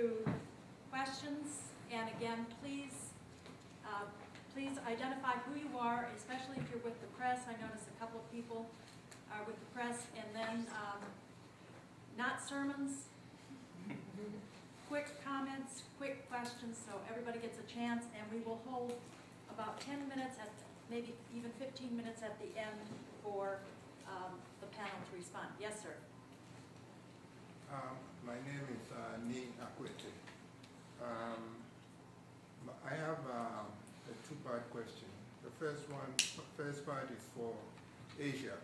through questions, and again, please, uh, please identify who you are, especially if you're with the press. I noticed a couple of people are with the press, and then, um, not sermons, quick comments, quick questions, so everybody gets a chance, and we will hold about ten minutes at, maybe even fifteen minutes at the end for, um, the panel to respond. Yes, sir? Um, my name is uh, Ni Akwete. Um, I have um, a two-part question. The first one, first part is for Asia,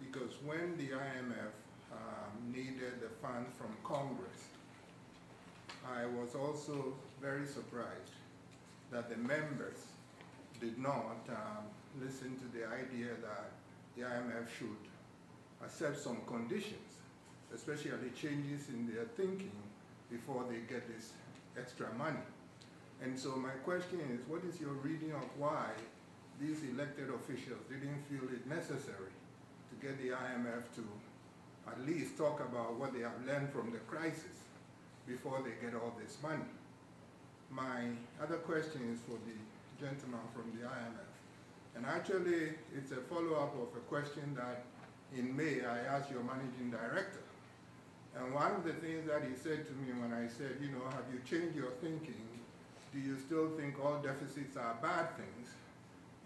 because when the IMF um, needed the funds from Congress, I was also very surprised that the members did not um, listen to the idea that the IMF should accept some conditions, especially the changes in their thinking before they get this extra money. And so my question is, what is your reading of why these elected officials didn't feel it necessary to get the IMF to at least talk about what they have learned from the crisis before they get all this money? My other question is for the gentleman from the IMF. And actually, it's a follow-up of a question that in May I asked your managing director. And one of the things that he said to me when I said, you know, have you changed your thinking? Do you still think all deficits are bad things?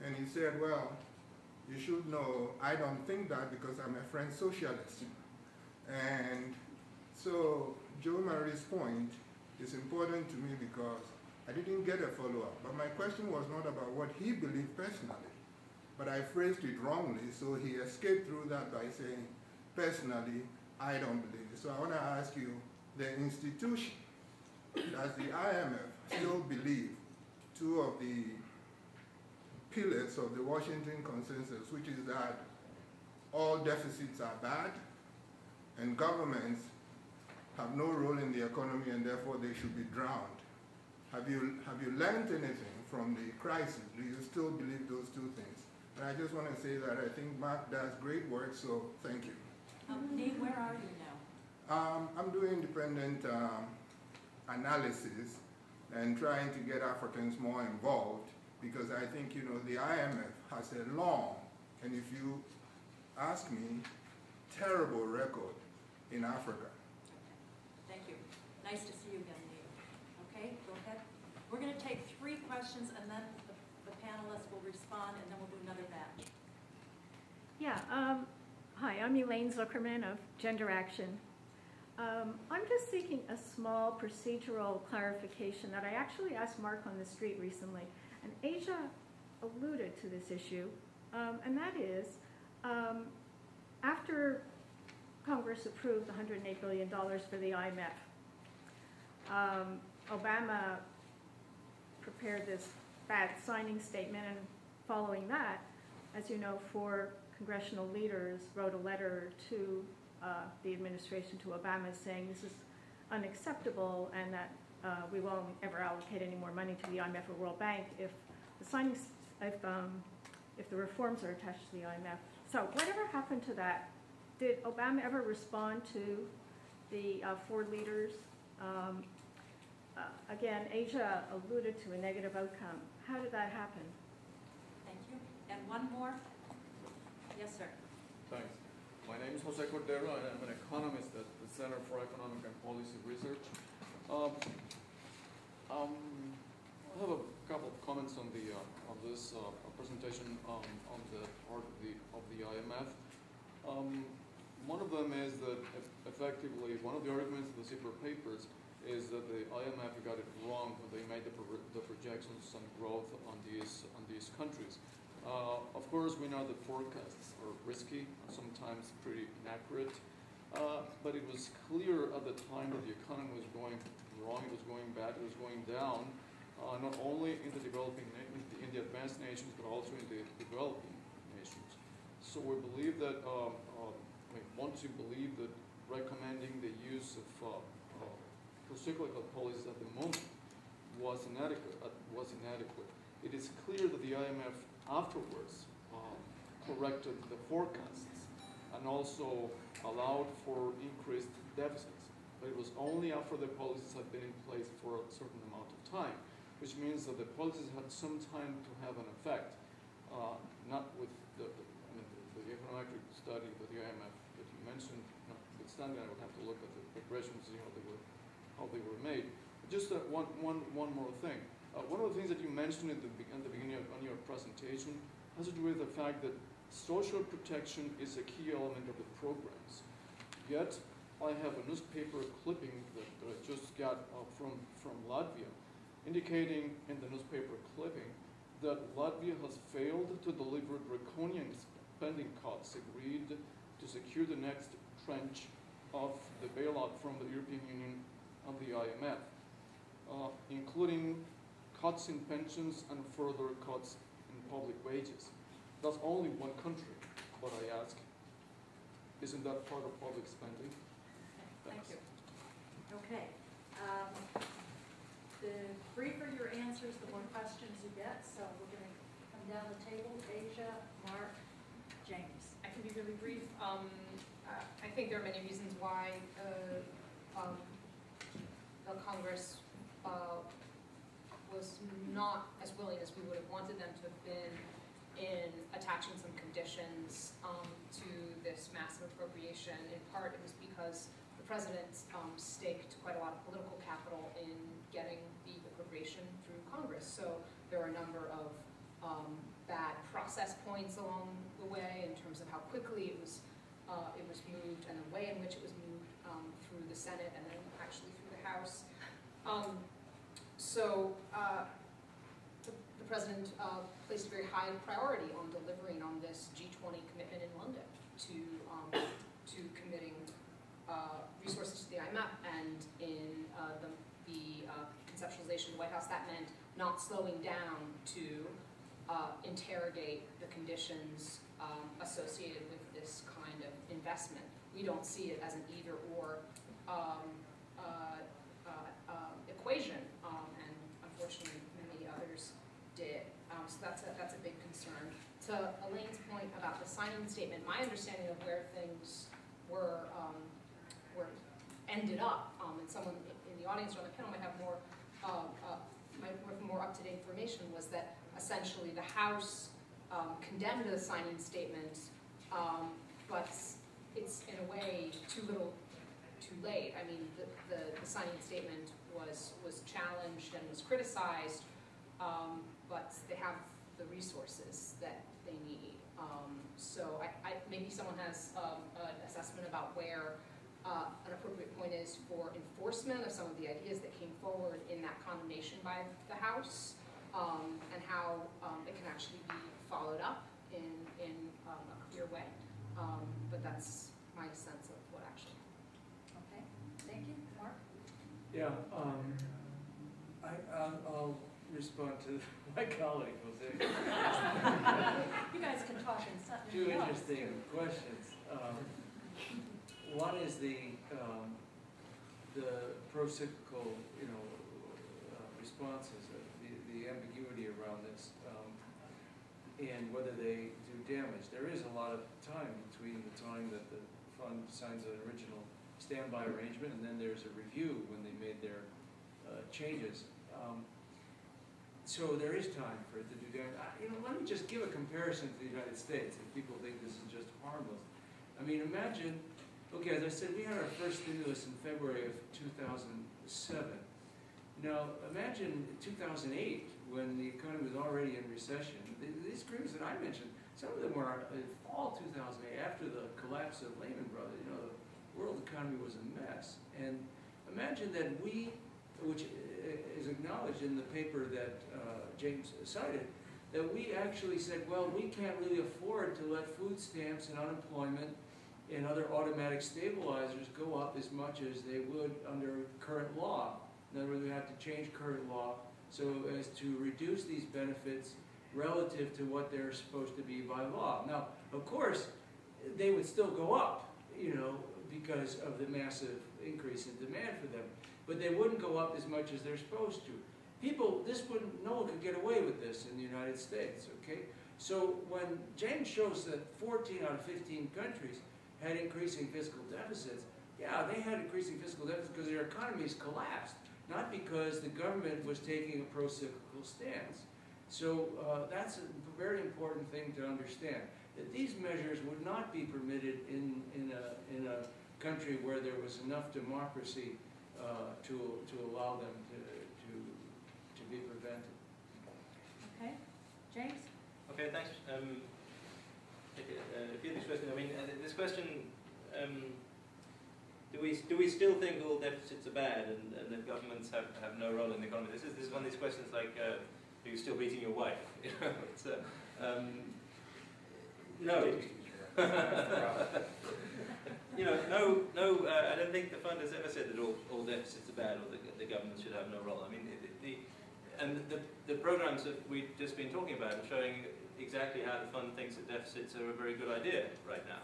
And he said, well, you should know I don't think that because I'm a French socialist. And so Jo Marie's point is important to me because I didn't get a follow-up. But my question was not about what he believed personally, but I phrased it wrongly, so he escaped through that by saying, personally, I don't believe it. So I want to ask you, the institution, does the IMF still believe two of the pillars of the Washington consensus, which is that all deficits are bad and governments have no role in the economy and therefore they should be drowned. Have you, have you learned anything from the crisis? Do you still believe those two things? And I just want to say that I think Mark does great work, so thank you. Um, Nate, where are you now? Um, I'm doing independent um, analysis and trying to get Africans more involved because I think, you know, the IMF has a long, and if you ask me, terrible record in Africa. Okay. Thank you. Nice to see you again, Nate. Okay, go ahead. We're going to take three questions, and then the the panelists will respond, and then we'll do another batch. Yeah, um, hi, I'm Elaine Zuckerman of Gender Action. Um, I'm just seeking a small procedural clarification that I actually asked Mark on the street recently, and Asia alluded to this issue, um, and that is, um, after Congress approved $108 billion for the IMF, um, Obama prepared this bad signing statement, and following that, as you know, four congressional leaders wrote a letter to uh, the administration, to Obama, saying this is unacceptable and that uh, we won't ever allocate any more money to the IMF or World Bank if the if, um, if the reforms are attached to the IMF. So whatever happened to that? Did Obama ever respond to the uh, four leaders? Um, uh, again, Asia alluded to a negative outcome. How did that happen? Thank you. And one more? Yes, sir. Thanks. My name is Jose Cordero, and I'm an economist at the Center for Economic and Policy Research. Um, um, I have a couple of comments on the uh, on this uh, presentation um, on the part of the of the IMF. Um, one of them is that effectively one of the arguments of the CEPR papers is that the IMF got it wrong when they made the, pro- the projections on growth on these on these countries. Uh, of course, we know that forecasts are risky, sometimes pretty inaccurate, uh, but it was clear at the time that the economy was going wrong, it was going bad, it was going down, uh, not only in the developing, in the, the advanced nations, but also in the developing nations. So we believe that, mean, once you believe that recommending the use of uh, uh, procyclical policies at the moment was inadequate, was inadequate. It is clear that the IMF afterwards um, corrected the forecasts and also allowed for increased deficits. but it was only after the policies had been in place for a certain amount of time, which means that the policies had some time to have an effect. Uh, not with the, the- I mean, the, the study with the IMF that you mentioned, notwithstanding, I would have to look at the regressions, see how they were, how they were made. Just uh, one, one, one more thing. Uh, one of the things that you mentioned at the, the beginning of on your presentation has to do with the fact that social protection is a key element of the programs. Yet, I have a newspaper clipping that, that I just got uh, from, from Latvia, indicating in the newspaper clipping that Latvia has failed to deliver draconian spending cuts agreed to secure the next tranche of the bailout from the European Union and the IMF, uh, including cuts in pensions and further cuts in public wages. That's only one country, but I ask, isn't that part of public spending? Thank you. Okay. um, The briefer your answers, the more questions you get, so we're going to come down the table. Asia, Mark, James. I can be really brief. Um, uh, I think there are many reasons why, uh, um, the Congress, uh, was not as willing as we would have wanted them to have been in attaching some conditions, um, to this massive appropriation. In part, it was because the president, um, staked quite a lot of political capital in getting the appropriation through Congress. So there are a number of, um, bad process points along the way in terms of how quickly it was, uh, it was moved and the way in which it was moved, um, through the Senate and then actually through the House. Um, so, uh, the, the president, uh, placed a very high priority on delivering on this G twenty commitment in London to, um, to committing, uh, resources to the IMF and in, uh, the, the, uh, conceptualization of the White House, that meant not slowing down to, uh, interrogate the conditions um, associated with this kind of investment. We don't see it as an uh, equation, um, and many others did. Um, So that's a, that's a big concern. To Elaine's point about the signing statement, my understanding of where things were, um, were, ended up, um, and someone in the audience or on the panel might have more, uh, uh, might have more up-to-date information, was that essentially the House um, condemned the signing statement, um, but it's in a way too little, too late. I mean, the, the, the signing statement was, was challenged and was criticized, um, but they have the resources that they need. Um, so I, I, maybe someone has, um, an assessment about where, uh, an appropriate point is for enforcement of some of the ideas that came forward in that condemnation by the House um, and how um, it can actually be followed up in, in um, a clear way. Um, But that's my sense of what actually. Okay, thank you. Mark? Yeah, um, I, I'll, I'll respond to my colleague, Jose. You guys can talk in some. Two interesting questions. Um, one is the, um, the pro-cyclical, you know, uh, responses, uh, the, the ambiguity around this, um, and whether they do damage. There is a lot of time between the time that the fund signs an original standby arrangement, and then there's a review when they made their uh, changes. Um, So there is time for it to do. I- You know, let me just give a comparison to the United States, if people think this is just harmless. I mean, imagine, okay, as I said, we had our first stimulus in February of two thousand seven. Now, imagine two thousand eight, when the economy was already in recession. Th- These agreements that I mentioned, some of them were in fall two thousand eight, after the collapse of Lehman Brothers, you know, world economy was a mess. And imagine that we, which is acknowledged in the paper that uh, James cited, that we actually said, well, we can't really afford to let food stamps and unemployment and other automatic stabilizers go up as much as they would under current law. In other words, we have to change current law so as to reduce these benefits relative to what they're supposed to be by law. Now, of course, they would still go up, you know, because of the massive increase in demand for them. But they wouldn't go up as much as they're supposed to. People, this wouldn't, no one could get away with this in the United States, okay? So when James shows that 14 out of 15 countries had increasing fiscal deficits, yeah, they had increasing fiscal deficits because their economies collapsed, not because the government was taking a pro-cyclical stance. So uh, that's a very important thing to understand, that these measures would not be permitted in, in, a, in a country where there was enough democracy uh, to, to allow them to, to, to be prevented. Okay, James? Okay, thanks. Um, okay, uh, a few things question. I mean, uh, this question, um, do we do we still think all deficits are bad and, and that governments have, have no role in the economy? This is this is one of these questions like, uh, are you still beating your wife? You uh, um, no. you know, no, no. Uh, I don't think the fund has ever said that all, all deficits are bad or that the government should have no role. I mean, the, the and the, the programs that we've just been talking about are showing exactly how the fund thinks that deficits are a very good idea right now.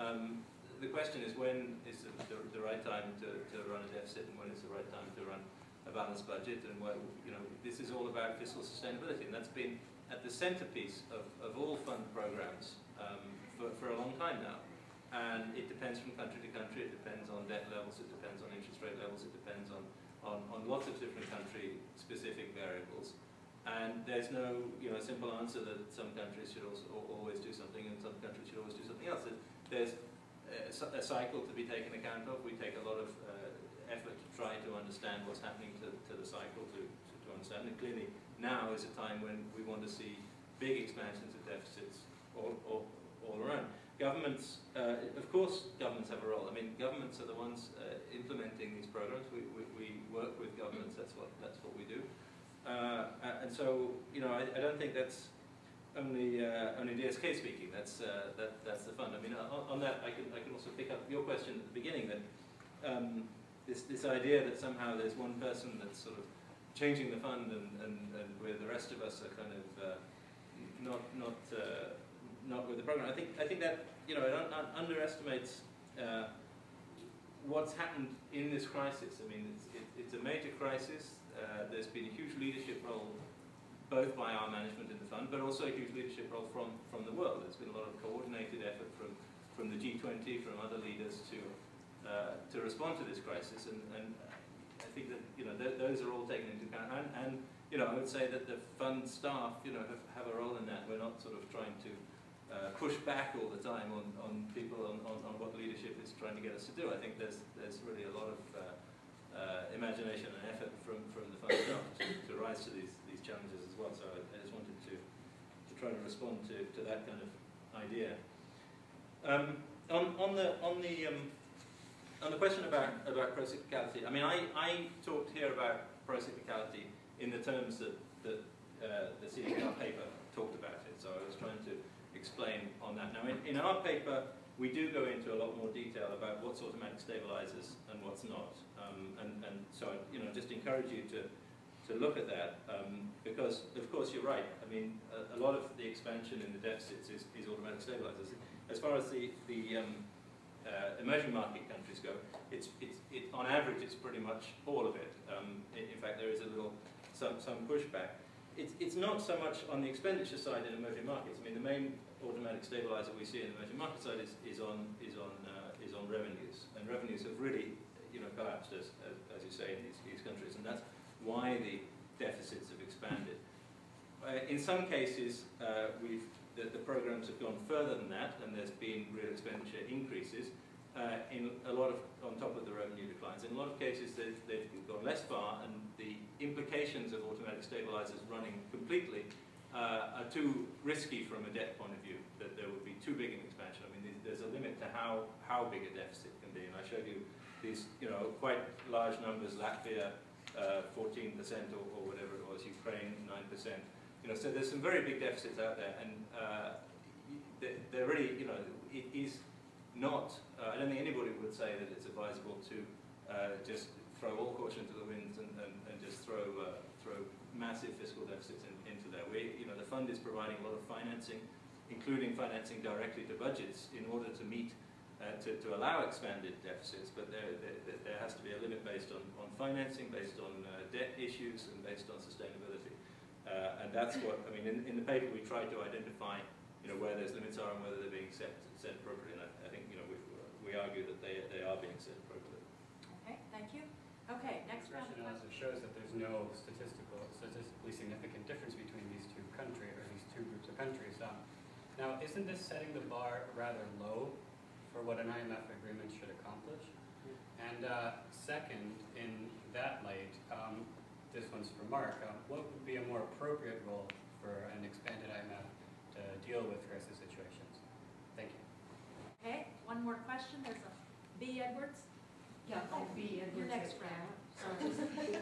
Um, the question is when is the, the, the right time to, to run a deficit and when is the right time to run a balanced budget and what, you know, this is all about fiscal sustainability and that's been at the centerpiece of, of all fund programs um, for, for a long time now. And it depends from country to country, it depends on debt levels, it depends on interest rate levels, it depends on, on, on lots of different country specific variables. And there's no you know, simple answer that some countries should also always do something and some countries should always do something else. There's a, a cycle to be taken account of. We take a lot of uh, effort to try to understand what's happening to, to the cycle, to, to, to understand it. Clearly, now is a time when we want to see big expansions of deficits all, all, all around. Governments, uh, of course, governments have a role. I mean, governments are the ones uh, implementing these programs. We, we, we work with governments. That's what that's what we do. Uh, and so, you know, I, I don't think that's only uh, only DSK speaking. That's uh, that that's the fund. I mean, on, on, that, I can I can also pick up your question at the beginning that um, this this idea that somehow there's one person that's sort of changing the fund and and, and where the rest of us are kind of uh, not not uh, not with the program. I think I think that you know it un underestimates. Uh, what's happened in this crisis? I mean, it's, it, it's a major crisis uh, there's been a huge leadership role both by our management in the fund, but also a huge leadership role from, from the world. There's been a lot of coordinated effort from, from the G20, from other leaders to, uh, to respond to this crisis. And, and I think that you know, th those are all taken into account. And, and you know, I would say that the fund staff you know, have, have a role in that. We're not sort of trying to uh, push back all the time on, on people on, on, on what leadership is trying to get us to do. I think there's, there's really a lot of uh, uh, imagination and effort from, from the fund to, to rise to these, these challenges as well. So I, I just wanted to, to try to respond to, to that kind of idea. Um, on, on the, on the, um, on the question about, about procyclicality, I mean, I, I talked here about procyclicality in the terms that, that uh, the CEPR paper talked about it. So I was trying to explain on that. Now, in, in our paper, we do go into a lot more detail about what's automatic stabilizers and what's not. Um, and, and so, I, you know, just encourage you to, to look at that um, because, of course, you're right. I mean, a, a, lot of the expansion in the deficits is, is automatic stabilizers. As far as the, the um, uh, emerging market countries go, it's, it's, it, on average, it's pretty much all of it. Um, in, in, fact, there is a little, some, some pushback. It's, it's not so much on the expenditure side in emerging markets. I mean, the main automatic stabilizer we see in the emerging market side is, is on, is on, uh, is on revenues. And revenues have really you know, collapsed, as, as, as you say, in these, these countries. And that's why the deficits have expanded. Uh, in some cases, uh, we've, the, the, programs have gone further than that, and there's been real expenditure increases. Uh, in a lot of, on top of the revenue declines. In a lot of cases, they've, they've gone less far, and the implications of automatic stabilizers running completely uh, are too risky from a debt point of view, that there would be too big an expansion. I mean, there's a limit to how, how big a deficit can be, and I showed you these, you know, quite large numbers, Latvia, 14% uh, or, or, whatever it was, Ukraine, 9%. You know, so there's some very big deficits out there, and uh, they're, really, you know, it is not, uh, I don't think anybody would say that it's advisable to uh, just throw all caution to the winds and, and, and just throw, uh, throw massive fiscal deficits in, into there. We, you know, the fund is providing a lot of financing, including financing directly to budgets in order to meet uh, to, to allow expanded deficits, but there, there, there, has to be a limit based on, on financing, based on uh, debt issues, and based on sustainability. Uh, and that's what, I mean, in, in the paper we try to identify, you know, where those limits are and whether they're being set, set appropriately. And I, I think, you know, we, we we argue that they, they are being set appropriately. Okay, thank you. Okay, next round of Rationale questions. shows that there's no statistical, statistically significant difference between these two countries, or these two groups of countries. Um, Now, isn't this setting the bar rather low for what an IMF agreement should accomplish? And uh, second, in that light, um, this one's for Mark, uh, what would be a more appropriate role for an expanded IMF to deal with crisis situations? Thank you. Okay, one more question. There's a B. Edwards. Yeah, I'll be in Your next too. round.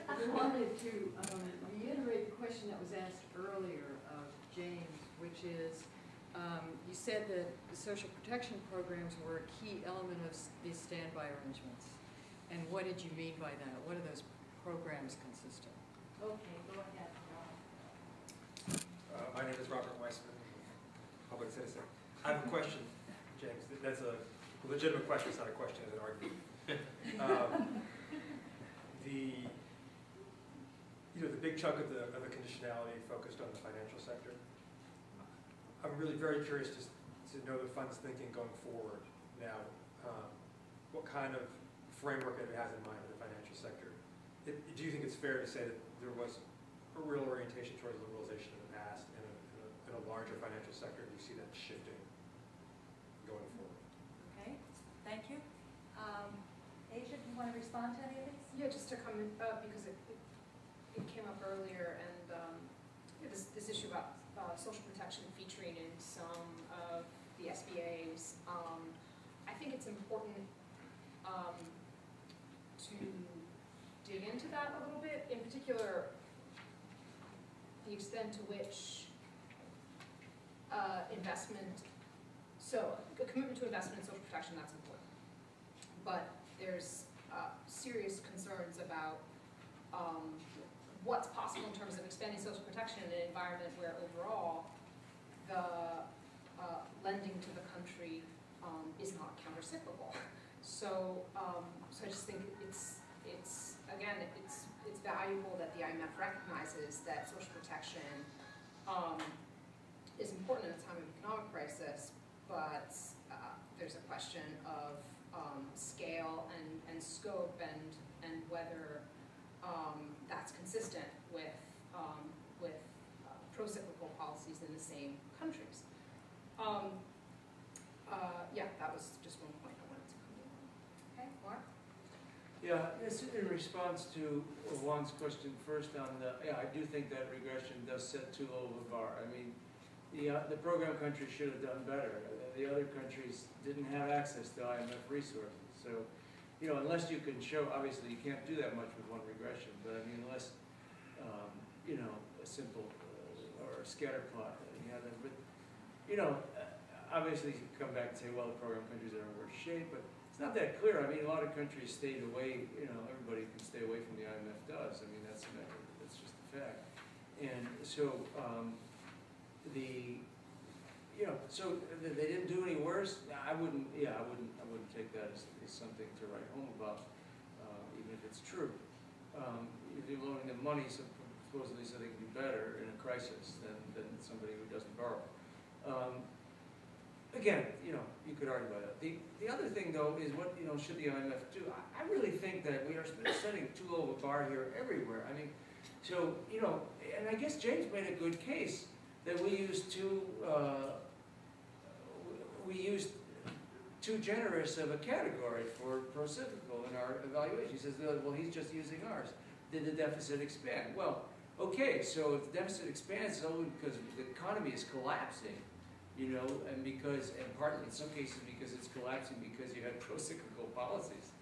I wanted to um, reiterate the question that was asked earlier of James, which is, um, you said that the social protection programs were a key element of these standby arrangements. And what did you mean by that? What do those programs consist of? Okay, go ahead, Uh, My name is Robert Weissman, public citizen. I have a question, James. That's a legitimate question, it's not a question, it's an argument. Um, The, you know, the big chunk of the, of the conditionality focused on the financial sector. I'm really very curious just to know the fund's thinking going forward now. um, What kind of framework it has in mind for the financial sector? It- Do you think it's fair to say that there was a real orientation towards liberalization in the past and a, and a- and a larger financial sector? Do you see that shifting going forward? Okay, thank you. Um, Asia, do you want to respond to any of these? Yeah, just to come, in, uh, because it, it- it came up earlier, and, um, this, this issue about, uh, social protection featuring in some of the SBAs, um, I think it's important, um, to dig into that a little bit, in particular, the extent to which, uh, investment, so, a commitment to investment in social protection, that's important. But there's uh, serious concerns about um, what's possible in terms of expanding social protection in an environment where overall the uh, lending to the country um, is not countercyclical. So, um, so I just think it's, it's, again, it's, it's valuable that the IMF recognizes that social protection um, is important in a time of economic crisis, but uh, there's a question of um, scale and, and scope and, and whether um, that's consistent with, um, with uh, pro-cyclical policies in the same countries. Um, uh, yeah, that was just one point I wanted to come in on. Okay, Mark? Yeah, in response to Juan's question first on the, yeah, I do think that regression does set too low of a bar. I mean, the, uh, the program countries should have done better. Uh, The other countries didn't have access to IMF resources. So, you know, unless you can show, obviously you can't do that much with one regression, but I mean, unless, um, you know, a simple, uh, or a scatter plot, uh, you have but, you know, uh, obviously you come back and say, well, the program countries are in worse shape, but it's not that clear. I mean, a lot of countries stayed away, you know, everybody can stay away from the IMF does. I mean, that's, that's just a fact. And so, um, the, you know, so they didn't do any worse? I wouldn't, yeah, I wouldn't, I wouldn't take that as, as something to write home about, uh, even if it's true. Um, you're loaning them money supposedly so they can do better in a crisis than, than somebody who doesn't borrow. Um, again, you know, you could argue about that. The, the other thing though is what, you know, should the IMF do? I, I really think that we are setting too low a bar here everywhere. I mean, so, you know, and I guess James made a good case that we used too, uh, we used too generous of a category for pro-cyclical in our evaluation. He says, well, he's just using ours. Did the deficit expand? Well, okay, so if the deficit expands, it's only because the economy is collapsing, you know, and because, and partly in some cases because it's collapsing because you had pro-cyclical policies,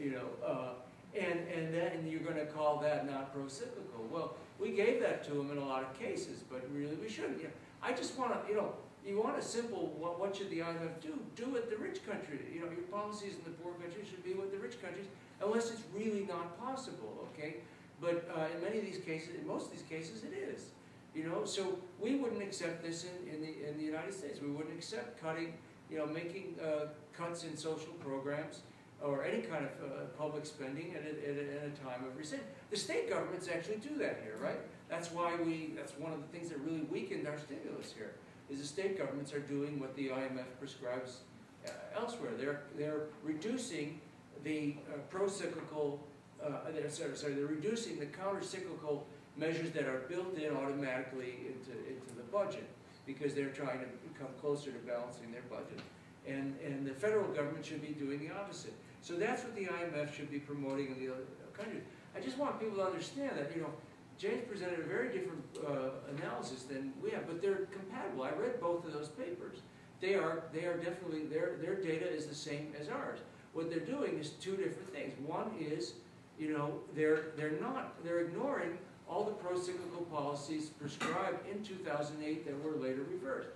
you know, uh, and, and then you're gonna call that not pro-cyclical. Well, we gave that to them in a lot of cases, but really we shouldn't. You know, I just wanna, you know, you want a simple, what, what should the IMF do? Do what the rich country, you know, your policies in the poor countries should be what the rich countries, unless it's really not possible, okay? But uh, in many of these cases, in most of these cases, it is. You know, so we wouldn't accept this in, in the in the United States. We wouldn't accept cutting, you know, making uh, cuts in social programs or any kind of uh, public spending at a, at, a, at a time of recession. The state governments actually do that here, right? That's why we. That's one of the things that really weakened our stimulus here. Is the state governments are doing what the IMF prescribes uh, elsewhere. They're, they're reducing the uh, pro-cyclical, uh, they're, sorry, sorry, they're reducing the counter-cyclical measures that are built in automatically into, into the budget because they're trying to come closer to balancing their budget. And, and the federal government should be doing the opposite. So that's what the IMF should be promoting in the other countries. I just want people to understand that, you know, James presented a very different uh, analysis than we have, but they're compatible. I read both of those papers. They are, they are definitely, their, their data is the same as ours. What they're doing is two different things. One is, you know, they're, they're not, they're ignoring all the pro-cyclical policies prescribed in 2008 that were later reversed.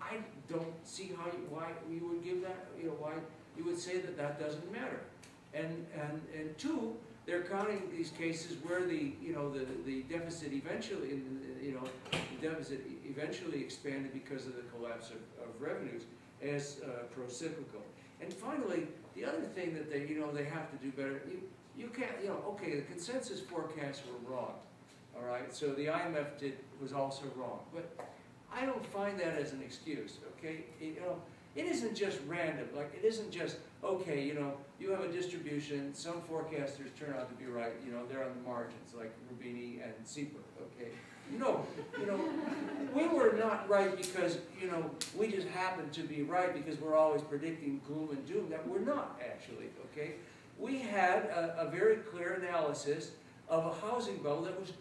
I don't see how you, why you would give that, you know, why you would say that that doesn't matter. And, and, and two, they're counting these cases where the, you know, the, the deficit eventually, you know, the deficit eventually expanded because of the collapse of, of revenues as uh, pro-cyclical. And finally, the other thing that they, you know, they have to do better, you, you can't, you know, okay, the consensus forecasts were wrong, all right? So the IMF did, was also wrong. But I don't find that as an excuse, okay? You know, it isn't just random, like, it isn't just, okay, you know, you have a distribution, some forecasters turn out to be right, you know, they're on the margins, like Roubini and Sieper, okay? No, you know, we were not right because, you know, we just happened to be right because we're always predicting gloom and doom. That we're not, actually, okay? We had a, a very clear analysis of a housing bubble that was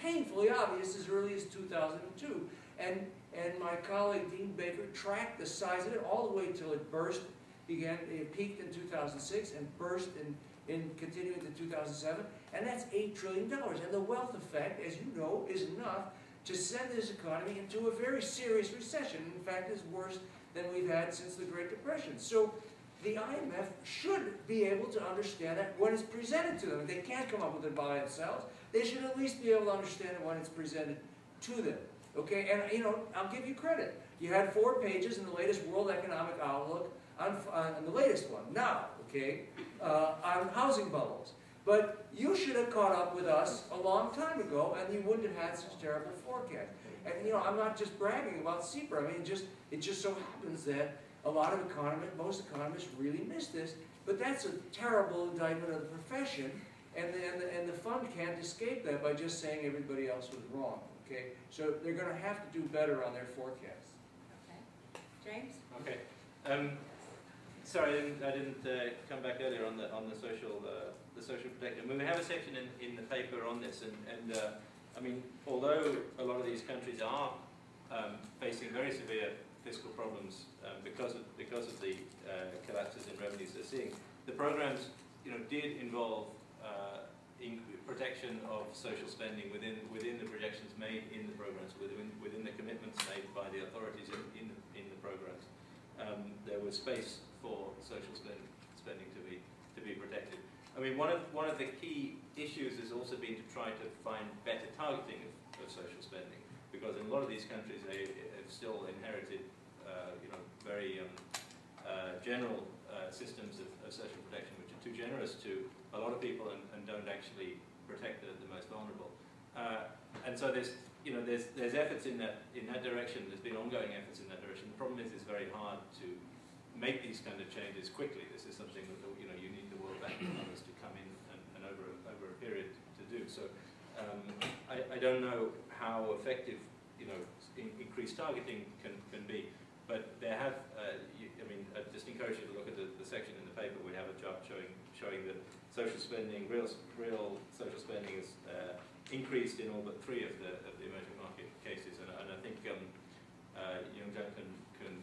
painfully obvious as early as 2002. And, and my colleague Dean Baker tracked the size of it all the way till it burst, began, it peaked in 2006 and burst in, in continuing to 2007. And that's $8 trillion. And the wealth effect, as you know, is enough to send this economy into a very serious recession. In fact, it's worse than we've had since the Great Depression. So the IMF should be able to understand that when it's presented to them. They can't come up with it by themselves, they should at least be able to understand it when it's presented to them. Okay, and you know, I'll give you credit. You had four pages in the latest World Economic Outlook on, on the latest one, now, okay, uh, on housing bubbles. But you should have caught up with us a long time ago, and you wouldn't have had such terrible forecasts. And you know, I'm not just bragging about CEPR. I mean, just it just so happens that a lot of economists, most economists, really miss this. But that's a terrible indictment of the profession, and the, and the, and the fund can't escape that by just saying everybody else was wrong. Okay, so they're going to have to do better on their forecasts. Okay. James? Okay. Um, sorry, I didn't, I didn't uh, come back earlier on the on the social uh, the social protection. I mean, we have a section in, in the paper on this, and, and uh, I mean, although a lot of these countries are um, facing very severe fiscal problems um, because of because of the uh, collapses in revenues they're seeing, the programs, you know, did involve uh, in protection of social spending within within the projections made in the programs, within within the commitments made by the authorities in in the, in the programs. Um, there was space for social spend, spending to be to be protected. I mean, one of one of the key issues has also been to try to find better targeting of, of social spending, because in a lot of these countries they have still inherited, uh, you know, very um, uh, general uh, systems of, of, social protection, which are too generous to a lot of people and, and don't actually protect the, the most vulnerable. Uh, and so there's, you know, there's there's efforts in that in that direction. There's been ongoing efforts in that direction. The problem is it's very hard to make these kind of changes quickly. This is something that you know you need the World Bank and others to come in and, and over over a period to do. So um, I, I don't know how effective you know in, increased targeting can, can be, but there have uh, you, I mean I just encourage you to look at the, the section in the paper. We have a chart showing showing that social spending, real real social spending is uh, increased in all but three of the of the emerging market cases, and, and I think um, uh, Young can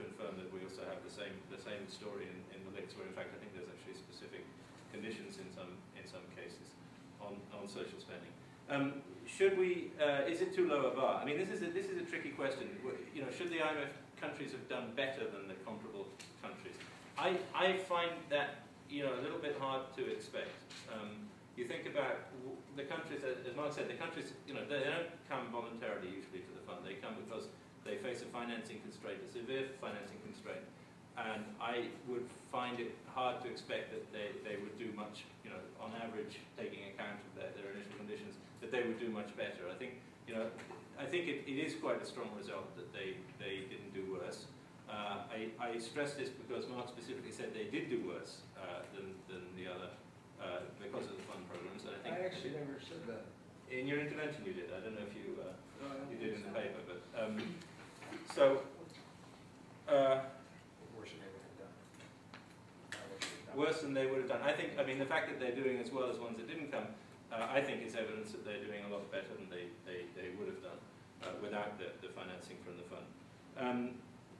confirm that we also have the same the same story in, in the LICs, where in fact I think there's actually specific conditions in some in some cases on, on social spending. Um, should we? Uh, is it too low a bar? I mean, this is a, this is a tricky question. You know, should the IMF countries have done better than the comparable countries? I I find that you know a little bit hard to expect. Um, you think about the countries, as Mark said, the countries, you know, they don't come voluntarily usually to the fund. They come because they face a financing constraint, a severe financing constraint. And I would find it hard to expect that they, they would do much, you know, on average, taking account of their, their initial conditions, that they would do much better. I think, you know, I think it, it is quite a strong result that they, they didn't do worse. Uh, I, I stress this because Mark specifically said they did do worse uh, than, than the other uh, because of the fund programs. And I think I actually never said that. in your intervention you did. I don't know if you uh, No, you did in the so. paper, but um, so uh, Worse than they would have done. Not what they've done. worse than they would have done. I think. I mean, the fact that they're doing as well as ones that didn't come, uh, I think is evidence that they're doing a lot better than they they, they would have done uh, without the, the financing from the fund. Um,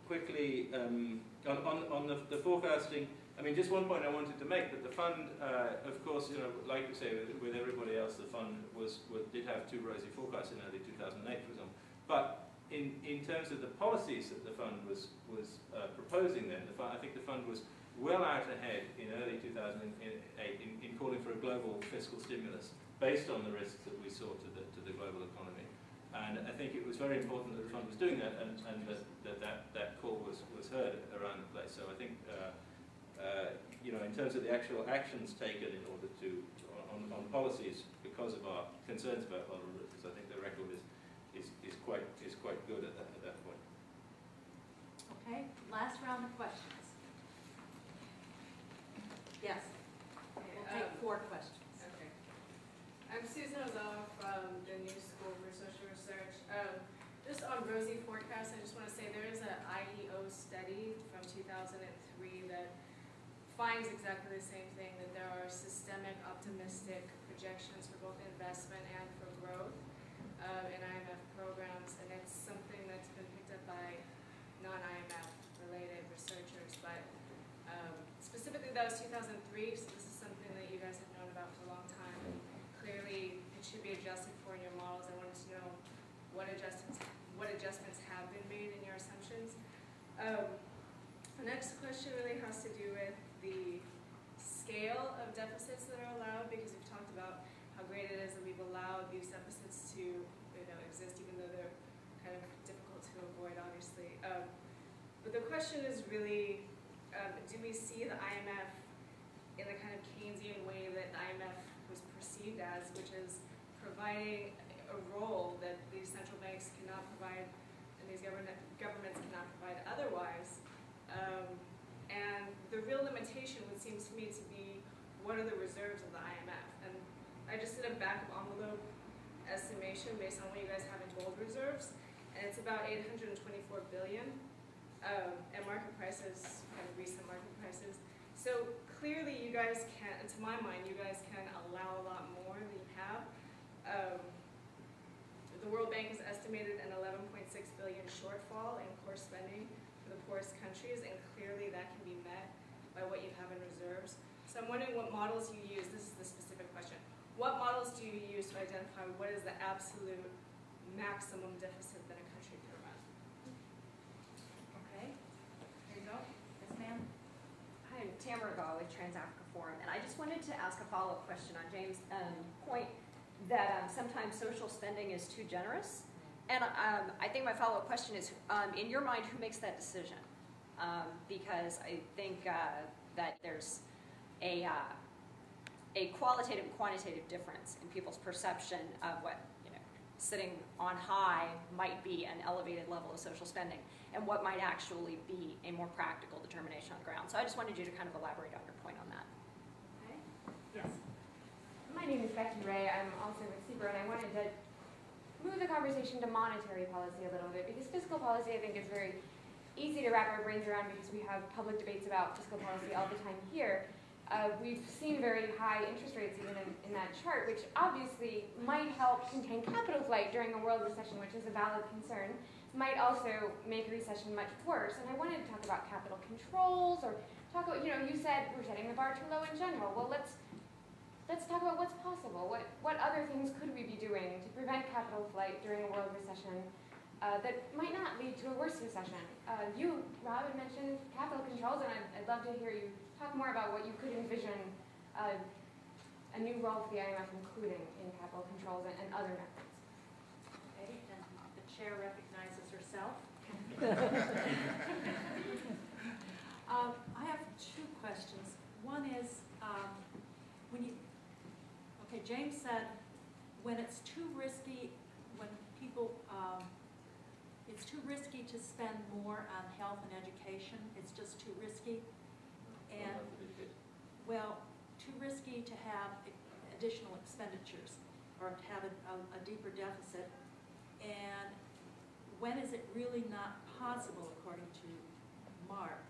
quickly um, on, on, on the, the forecasting. I mean, just one point I wanted to make that the fund, uh, of course, you know, like you say, with, with everybody else, the fund was, was did have two rosy forecasts in early 2008, for example. But in, in terms of the policies that the fund was was uh, proposing, then the fund, I think the fund was well out ahead in early 2008 in, in calling for a global fiscal stimulus based on the risks that we saw to the to the global economy. And I think it was very important that the fund was doing that, and, and that, that, that that call was was heard around the place. So I think. Uh, uh, you know, in terms of the actual actions taken in order to, on, on policies, because of our concerns about vulnerabilities, I think the record is, is, is quite, is quite good at that, at that point. Okay, last round of questions. Yes, we'll take Um, four questions. Okay. I'm Susan Ozawa from the New School for Social Research. Um, just on rosy forecast, I just want to say there is an IEO study from 2003 that finds exactly the same thing, that there are systemic optimistic projections for both investment and for growth. Uh, in IMF programs, and it's something that's been picked up by non-IMF related researchers, but um, specifically that was 2003, so this is something that you guys have known about for a long time. Clearly, it should be adjusted for in your models. I wanted to know what adjustments, what adjustments have been made in your assumptions. Um, the next question really has to do with the scale of deficits that are allowed, because we've talked about how great it is that we've allowed these deficits to, you know, exist, even though they're kind of difficult to avoid, obviously. Um, but the question is really, um, do we see the IMF in the kind of Keynesian way that the IMF was perceived as, which is providing a role that these central banks cannot provide and these government, governments cannot provide otherwise. Um, and the real limitation would seem to me to be what are the reserves of the IMF? And I just did a back of envelope estimation based on what you guys have in gold reserves, and it's about 824 billion um, at market prices, kind of recent market prices. So clearly, you guys can, to my mind, you guys can allow a lot more than you have. Um, the World Bank has estimated an 11.6 billion shortfall in core spending for the poorest countries, and clearly that can be met by what you have in reserves. So I'm wondering what models you use. This is the specific question. What models do you use to identify what is the absolute maximum deficit that a country can run? Okay, there you go. Yes, ma'am? Hi, I'm Tamara Gaw with TransAfrica Forum, and I just wanted to ask a follow-up question on James' um, point that um, sometimes social spending is too generous. And um, I think my follow-up question is, um, in your mind, who makes that decision? Um, because I think uh, that there's a, uh, a qualitative and quantitative difference in people's perception of what you know, sitting on high might be an elevated level of social spending and what might actually be a more practical determination on the ground. So I just wanted you to kind of elaborate on your point on that. Okay, yes. My name is Becky Ray. I'm also with CEPR, and I wanted to move the conversation to monetary policy a little bit because fiscal policy, I think, is very easy to wrap our brains around because we have public debates about fiscal policy all the time here. Uh, we've seen very high interest rates even in, in that chart, which obviously might help contain capital flight during a world recession, which is a valid concern, might also make a recession much worse. And I wanted to talk about capital controls or talk about, you know, you said we're setting the bar too low in general. Well, let's let's talk about what's possible. What, what other things could we be doing to prevent capital flight during a world recession uh, that might not lead to a worse recession? Uh, you, Rob, had mentioned capital controls, and I'd, I'd love to hear you talk more about what you could envision uh, a new role for the IMF including in capital controls and, and other methods. Okay, the chair recognizes herself. Um, I have two questions. One is, um, when you, okay, James said, when it's too risky, when people, um, it's too risky to spend more on health and education, it's just too risky. And, well, too risky to have additional expenditures or to have a, a- a deeper deficit. And when is it really not possible, according to Mark,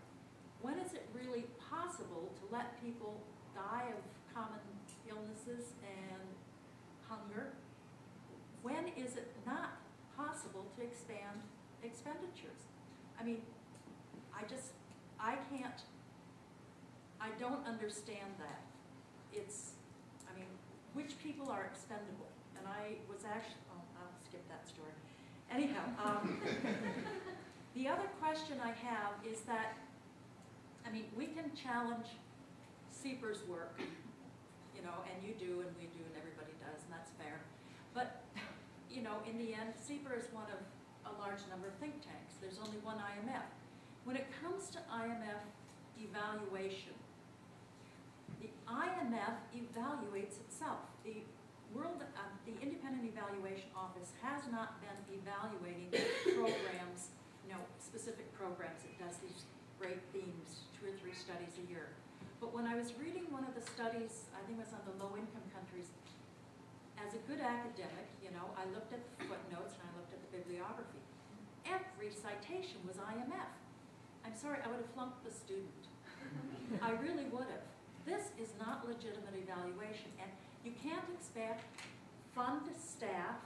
when is it really possible to let people die of common illnesses and hunger? When is it not possible to expand expenditures? I mean, I just, I can't, I don't understand that. It's, I mean, which people are expendable? And I was actually, oh, I'll skip that story. Anyhow, um, the other question I have is that, I mean, we can challenge CEPR's work, you know, and you do, and we do, and everybody does, and that's fair. But, you know, in the end, SEPR is one of a large number of think tanks. There's only one IMF. When it comes to IMF evaluation, the IMF evaluates itself. The World, uh, the Independent Evaluation Office has not been evaluating programs, you know, specific programs. It does these great themes, two or three studies a year. But when I was reading one of the studies, I think it was on the low-income countries, as a good academic, you know, I looked at the footnotes and I looked at the bibliography. Every citation was IMF. I'm sorry, I would have flunked the student. I really would have. This is not legitimate evaluation, and you can't expect fund staff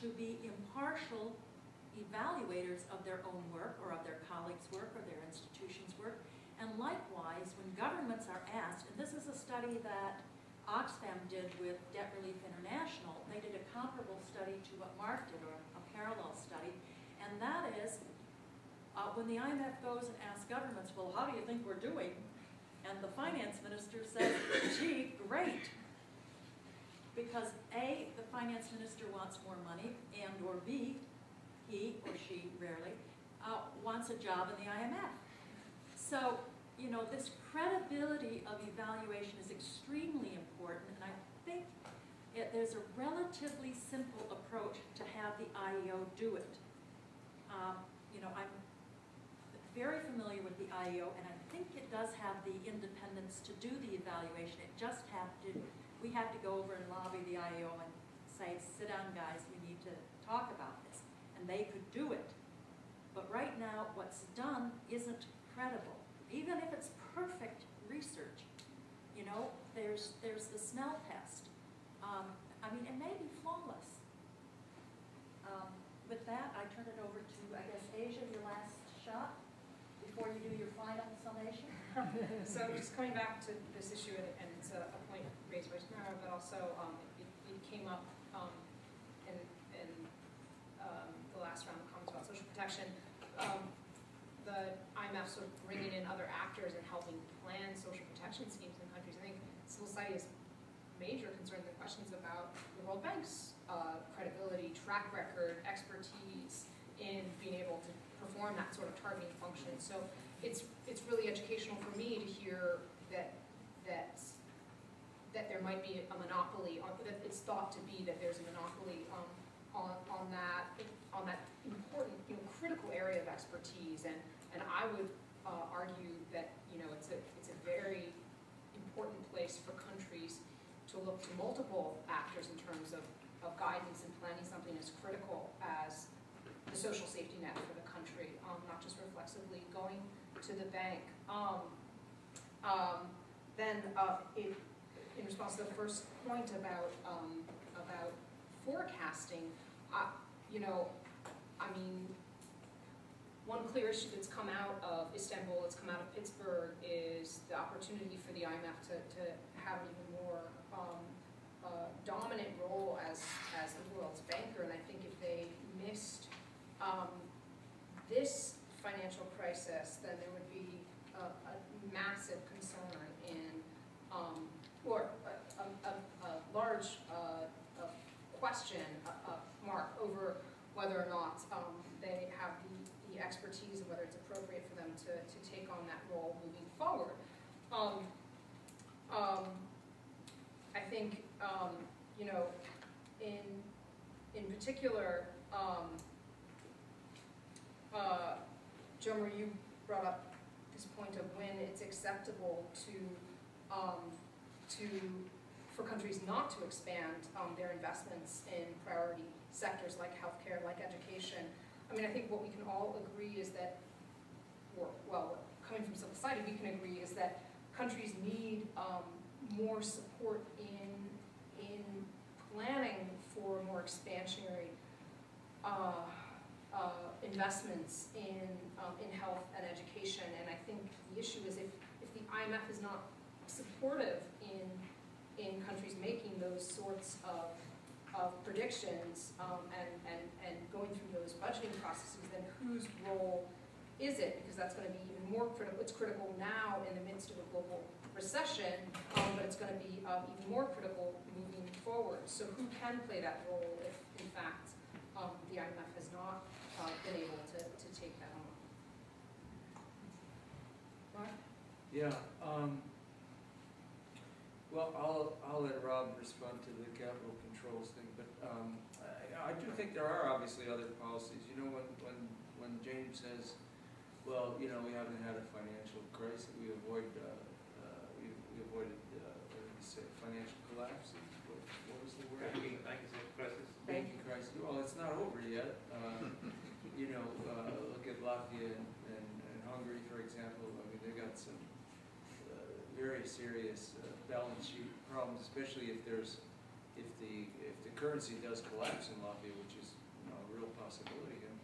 to be impartial evaluators of their own work or of their colleagues' work or their institution's work. And likewise, when governments are asked, and this is a study that Oxfam did with Debt Relief International, they did a comparable study to what Mark did, or a parallel study, and that is, uh, when the IMF goes and asks governments, well, how do you think we're doing? And the finance minister says, gee, great. Because A, the finance minister wants more money, and or B, he or she rarely, uh, wants a job in the IMF. So, you know, this credibility of evaluation is extremely important, and I think it, there's a relatively simple approach to have the IEO do it. Um, you know, I'm very familiar with the IEO, and I think it does have the independence to do the evaluation. It just have to, we have to go over and lobby the IEO and say, sit down, guys, we need to talk about this. And they could do it. But right now, what's done isn't credible. Even if it's perfect research, you know, there's, there's the smell test. Um, I mean, it may be flawless. Um, with that, I turn it over to, I guess, Asia, your last shot, before you do your final summation. So just coming back to this issue, and, and it's a, a point Tamara, but also, um, it, it came up, um, in, in, um, the last round of comments about social protection. Um, the IMF sort of bringing in other actors and helping plan social protection schemes in countries. I think civil society has major concerns and questions about the World Bank's, uh, credibility, track record, expertise in being able to perform that sort of targeting function. So it's, it's really educational for me to hear that, that, that there might be a monopoly, on that it's thought to be that there's a monopoly on, on, on that, on that important, you know, critical area of expertise. And, and I would uh, argue that, you know, it's a, it's a very important place for countries to look to multiple actors in terms of, of guidance and planning something as critical as the social safety net for the country, um, not just reflexively going to the bank. Um, um, then, uh, in, in response to the first point about, um, about forecasting, uh, you know, I mean, one clear issue that's come out of Istanbul, it's come out of Pittsburgh, is the opportunity for the IMF to, to have even more um, uh, dominant role as, as the world's banker. And I think if they missed um, this financial crisis, then there would be a, a massive concern in, um, or a, a, a, large uh, a question, mark over whether or not um, they have the, the expertise and whether it's appropriate for them to, to take on that role moving forward. Um, um, I think, um, you know, in, in particular, um, uh, Jo Marie, you brought up this point of when it's acceptable to, um, to, for countries not to expand, um, their investments in priority sectors like healthcare, like education. I mean, I think what we can all agree is that, or, well, coming from civil society, we can agree is that countries need, um, more support in, in planning for more expansionary, uh, uh, investments in, um, in health and education. And I think the issue is if, if the IMF is not supportive in, in countries making those sorts of, of predictions, um, and, and, and going through those budgeting processes, then whose role is it? Because that's gonna be even more critical, it's critical now in the midst of a global recession, um, but it's gonna be, um, even more critical moving forward. So who can play that role if, in fact, um, the IMF has not, uh, been able to, to take that on? Mark? Yeah, um, well, I'll, I'll let Rob respond to the capital controls thing, but, um, I, I do think there are obviously other policies, you know, when, when, when James says, well, you know, we haven't had a financial crisis, we avoid, uh, uh, we, we avoided, uh, what did he say, financial collapse, what, what was the word? Banking, banking crisis. banking crisis, well, it's not over yet. Uh, You know, uh, look at Latvia and, and and Hungary, for example, I mean, they got some very serious uh, balance sheet problems, especially if there's, if the, if the currency does collapse in Latvia, which is, you know, a real possibility. And,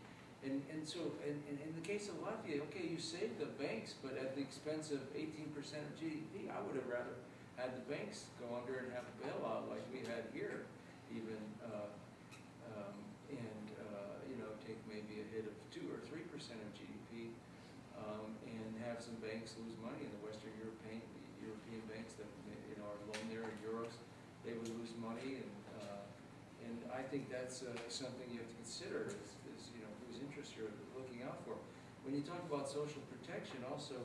and, and so, in, in, in the case of Latvia, okay, you saved the banks, but at the expense of eighteen percent of GDP, I would have rather had the banks go under and have a bailout like we had here even, uh, um, and, uh, you know, take maybe a hit of two or three percent of GDP, um, and have some banks lose money in the Western European, European banks that, you know, are loan there in euros, they would lose money, and, uh, and I think that's, uh, something you have to consider, is, is, you know, whose interest you're looking out for. When you talk about social protection, also,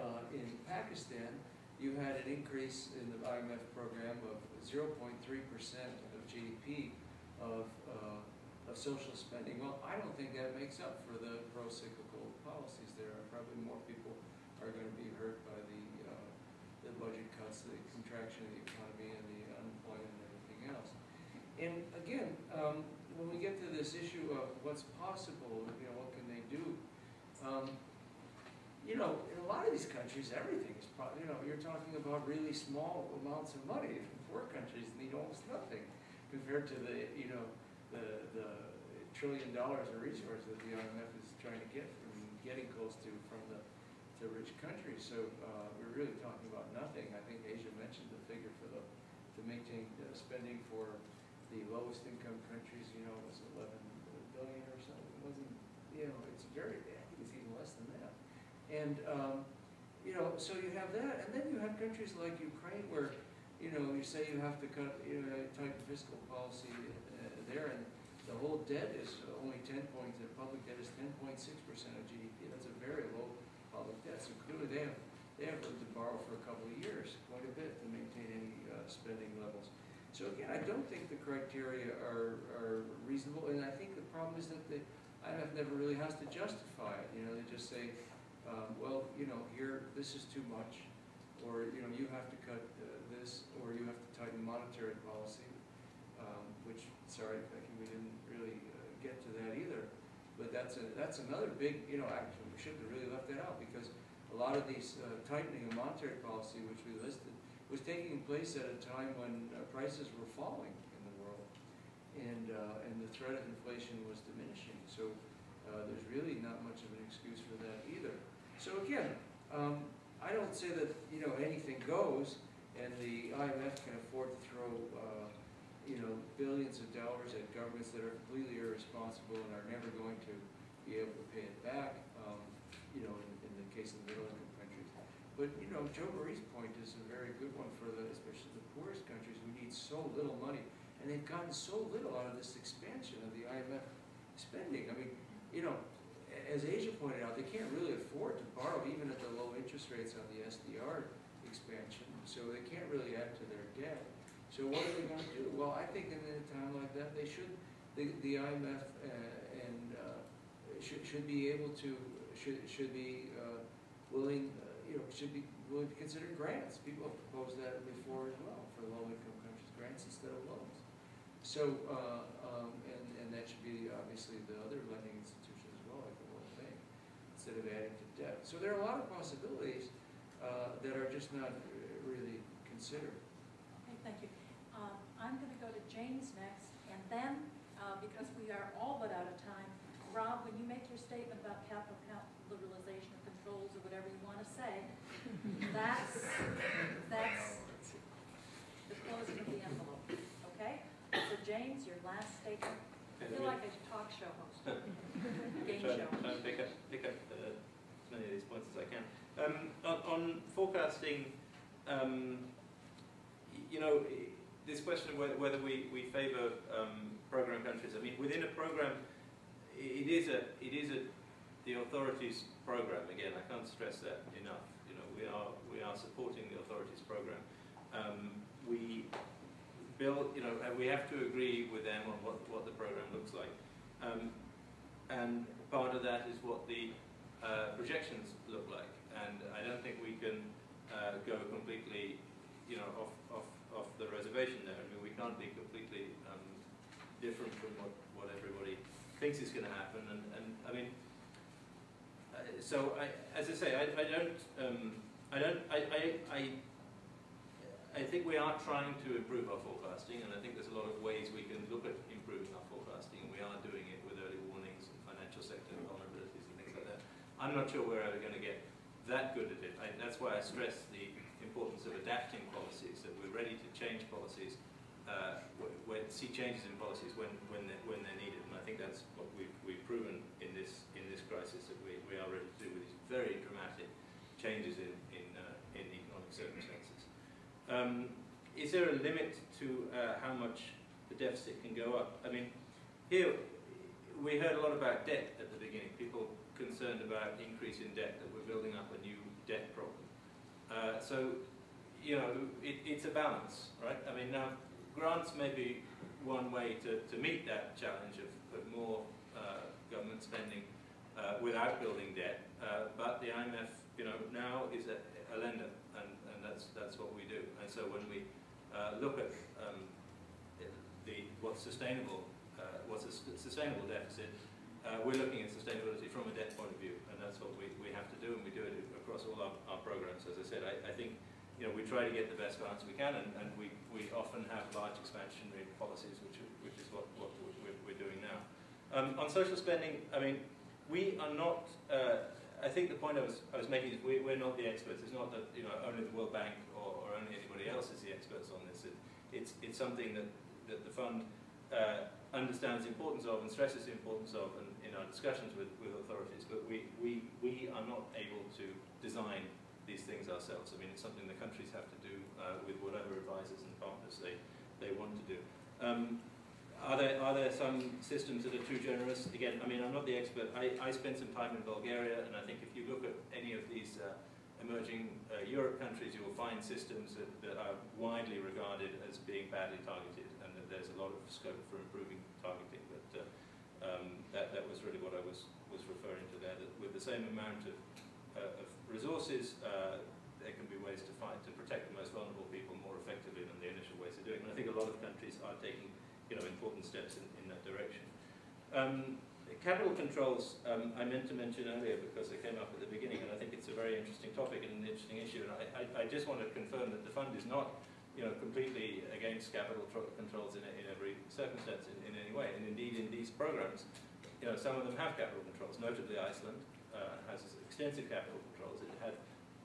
uh, in Pakistan, you had an increase in the IMF program of zero point three percent of GDP of, uh, of social spending. Well, I don't think that makes up for the pro-cyclical policies there. are Probably more people are gonna be hurt by the, uh, the budget cuts, the contraction of the economy and the unemployment and everything else. And again, um, when we get to this issue of what's possible, you know, what can they do? Um, you know, in a lot of these countries, everything is probably, you know, you're talking about really small amounts of money. Poor countries need almost nothing compared to the, you know, the, the trillion dollars of resources that the IMF is trying to get from, getting close to from the, the rich countries. So, uh, we're really talking about nothing. I think Asia mentioned the figure for the, to maintain uh, spending for the lowest income countries, you know, was eleven billion or something. It wasn't, you know, it's very, I think it's even less than that. And, um, you know, so you have that, and then you have countries like Ukraine where, you know, you say you have to cut, you know, tighten fiscal policy uh, there, and the whole debt is only ten points, the public debt is ten point six percent of GDP. That's a very low public debt, so clearly they have, they have to borrow for a couple of years, quite a bit, to maintain any uh, spending levels. So again, I don't think the criteria are, are reasonable, and I think the problem is that the IMF never really has to justify it. You know, they just say, um, well, you know, here, this is too much, or, you know, you have to cut uh, this, or you have to tighten monetary policy, um, which, sorry, we didn't really uh, get to that either. But that's a, that's another big, you know, actually, we should have really left that out, because a lot of these uh, tightening of monetary policy, which we listed, was taking place at a time when uh, prices were falling in the world, and, uh, and the threat of inflation was diminishing. So uh, there's really not much of an excuse for that either. So again, um, I don't say that, you know, anything goes, and the IMF can afford to throw, uh, you know, billions of dollars at governments that are completely irresponsible and are never going to be able to pay it back, um, you know, in, in the case of the middle income. But, you know, Jo Marie's point is a very good one for the, especially the poorest countries who need so little money. And they've gotten so little out of this expansion of the IMF spending. I mean, you know, as Asia pointed out, they can't really afford to borrow even at the low interest rates on the SDR expansion. So they can't really add to their debt. So what are they going to do? Well, I think in a time like that, they should, the, the IMF uh, and uh, should, should be able to, should, should be uh, willing, you know, should be willing to consider grants. People have proposed that before as well, for low-income countries, grants instead of loans. So, uh, um, and, and that should be obviously the other lending institutions as well, like the World Bank, instead of adding to debt. So there are a lot of possibilities, uh, that are just not uh, really considered. Okay, thank you. Um, I'm going to go to James next, and then, uh, because we are all but out of time, Rob, when you make your statement about capital account liberalization of controls or whatever you want to say, that's, that's the closing of the envelope, okay? So James, your last statement. I feel like a talk show host, game try, show. try and pick up, pick up uh, as many of these points as I can. Um, on, on forecasting, um, you know, this question of whether, whether we, we favour um, program countries. I mean, within a program, it is a it is a the authorities program. Again, I can't stress that enough. We are we are supporting the authorities program. Um, we build, you know, we have to agree with them on what, what the program looks like. Um, and part of that is what the uh, projections look like. And I don't think we can uh, go completely, you know, off, off, off the reservation there. I mean, we can't be completely um, different from what, what everybody thinks is going to happen. And, and I mean, uh, so I, as I say, I, I don't, um, I don't, I, I, I I think we are trying to improve our forecasting, and I think there's a lot of ways we can look at improving our forecasting, and we are doing it with early warnings and financial sector vulnerabilities and things like that. I'm not sure we're ever going to get that good at it. I, that's why I stress the importance of adapting policies, that we're ready to change policies, uh, when, see changes in policies when, when, they're, when they're needed. And I think that's what we've, we've proven in this, in this crisis, that we, we are ready to do with these very dramatic changes in, in, uh, in economic circumstances. Um, is there a limit to uh, how much the deficit can go up? I mean, here we heard a lot about debt at the beginning. People concerned about increase in debt, that we're building up a new debt problem. Uh, so, you know, it, it's a balance, right? I mean, now grants may be one way to, to meet that challenge of, of more uh, government spending uh, without building debt, uh, but the IMF, you know, now is a, a lender, and, and that's that's what we do. And so when we uh, look at um, the what's sustainable, uh, what's a sustainable deficit, uh, we're looking at sustainability from a debt point of view, and that's what we, we have to do, and we do it across all our, our programs. As I said, I, I think you know we try to get the best balance we can, and, and we, we often have large expansionary policies, which which is what, what we're, we're doing now. Um, on social spending, I mean, we are not. Uh, I think the point I was, I was making is we, we're not the experts. It's not that you know only the World Bank or, or only anybody else is the experts on this. It, it's, it's something that, that the fund uh, understands the importance of and stresses the importance of in, in our discussions with, with authorities. But we, we, we are not able to design these things ourselves. I mean, it's something the countries have to do uh, with whatever advisors and partners they, they want to do. Um, are there, are there some systems that are too generous? Again, I mean, I'm not the expert. I, I spent some time in Bulgaria, and I think if you look at any of these uh, emerging uh, Europe countries, you will find systems that, that are widely regarded as being badly targeted, and that there's a lot of scope for improving targeting. But uh, um, that, that was really what I was, was referring to there, that with the same amount of, uh, of resources, uh, there can be ways to fight, to protect the most vulnerable people more effectively than the initial ways of doing it. And I think a lot of countries are taking you know, important steps in, in that direction. Um, capital controls, um, I meant to mention earlier because they came up at the beginning, and I think it's a very interesting topic and an interesting issue. And I, I, I just want to confirm that the fund is not, you know, completely against capital controls in, in every circumstance in, in any way. And indeed, in these programs, you know, some of them have capital controls. Notably, Iceland uh, has extensive capital controls. It had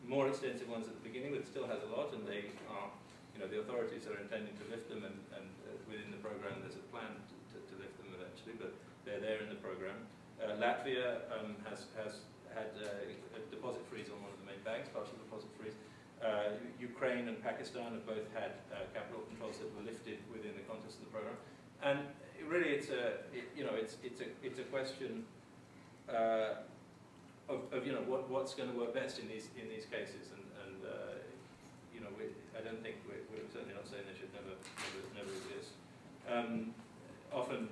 more extensive ones at the beginning, but still has a lot, and they are, you know, the authorities are intending to lift them, and, and within the program there's a plan to, to, lift them eventually, but they're there in the program. Uh, Latvia um, has, has had uh, a deposit freeze on one of the main banks, partial deposit freeze. Uh, Ukraine and Pakistan have both had uh, capital controls that were lifted within the context of the program, and really it's a it, you know it's it's a it's a question uh, of, of you know what what's going to work best in these in these cases, and and uh, you know we, I don't think we're, we're certainly not saying they should never never, never exist. Um, often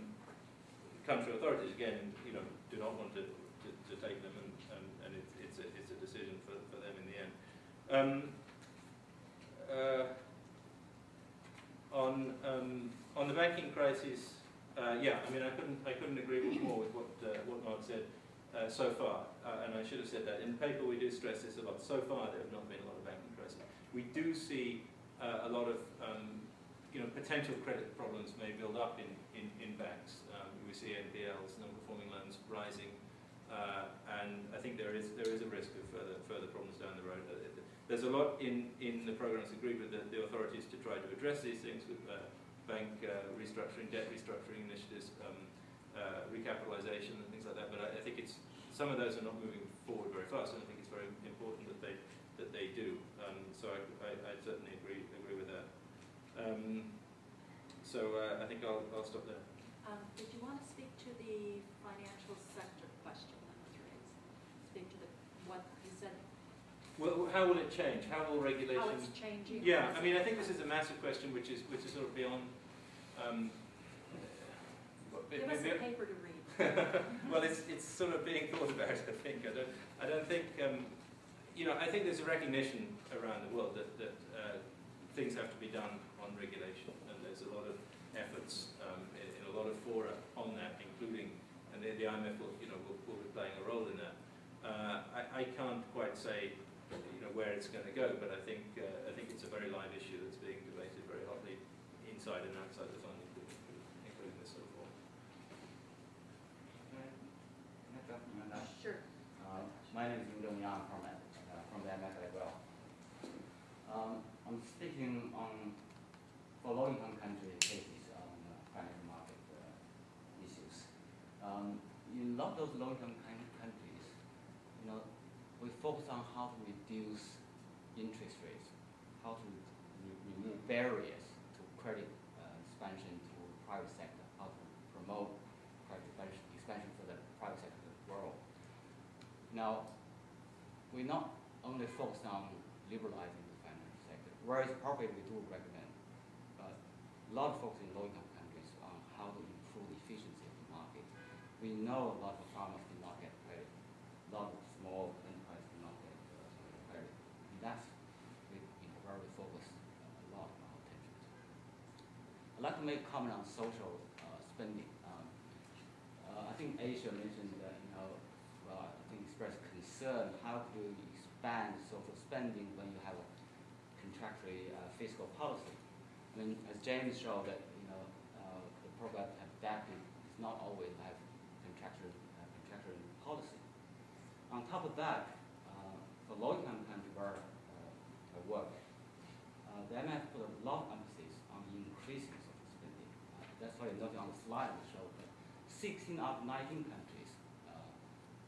country authorities, again, you know, do not want to, to, to take them, and, and, and it, it's, a, it's a decision for, for Um, uh, on um, on the banking crisis, uh, yeah, I mean, I couldn't I couldn't agree more with what uh, what Mark said uh, so far, uh, and I should have said that in the paper. We do stress this a lot. So far, there have not been a lot of banking crises. We do see uh, a lot of um, you know potential credit problems may build up in in, in banks. Um, we see NPLs, non-performing loans rising. Uh, and I think there is there is a risk of further further problems down the road. There's a lot in, in the programs agreed with the, authorities to try to address these things with uh, bank uh, restructuring, debt restructuring initiatives, um, uh, recapitalization and things like that. But I, I think it's some of those are not moving forward very fast, and I think it's very important that they that they do. Um, so I, I, I certainly agree. Um, so uh, I think I'll, I'll stop there. Um, did you want to speak to the financial sector question that was raised? Speak to the, what you said, Well, how will it change? How will regulation? how it's changing? Yeah, I mean, I think this is a massive question, which is which is sort of beyond. Um, Give us a paper to read. well, it's it's sort of being thought about. I think I don't I don't think um, you know I think there's a recognition around the world that that uh, things have to be done on regulation, and there's a lot of efforts um, in, in a lot of fora on that, including and the, the IMF will you know will, will be playing a role in that. Uh, I, I can't quite say you know where it's going to go, but I think uh, I think it's a very live issue that's being debated very hotly inside and outside the fund, including, including this sort of form. Can I, can I jump in on that? Sure. Uh, my name is Yudong Yang from, uh, from the IMF as well. Um, I'm speaking on for low-income country cases on financial market uh, issues. Um, in a lot of those low-income coun- countries, you know, we focus on how to reduce interest rates, how to re- remove barriers to credit uh, expansion to private sector, how to promote private expansion, for the private sector of the world. Now, we not only focus on liberalizing where it's we do recommend, but a lot of focus in low-income countries on how to improve the efficiency of the market. We know a lot of farmers do not get credit, a lot of small enterprises do not get uh, credit. And that's where we focus a lot of our attention. I'd like to make a comment on social uh, spending. Um, uh, I think Asia mentioned that, you know, well, I think expressed concern, how do you expand social spending when you have a contractually uh, fiscal policy? I mean, as James showed that, you know, uh, the program have it's not always have contractual, uh, contractual policy. On top of that, uh, for low-income country where uh, I work, uh, the IMF put a lot of emphasis on increasing social spending. That's why you notice on the slide it showed that 16 out of 19 countries